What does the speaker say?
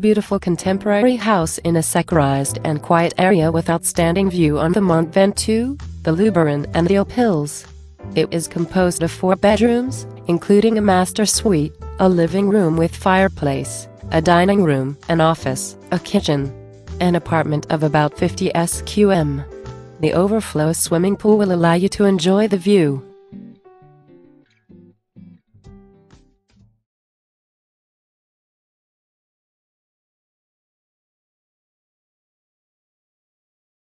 Beautiful contemporary house in a secularized and quiet area with outstanding view on the Mont Ventoux, the Luberon and the Alpilles. It is composed of four bedrooms, including a master suite, a living room with fireplace, a dining room, an office, a kitchen. An apartment of about 50 SQM. The overflow swimming pool will allow you to enjoy the view.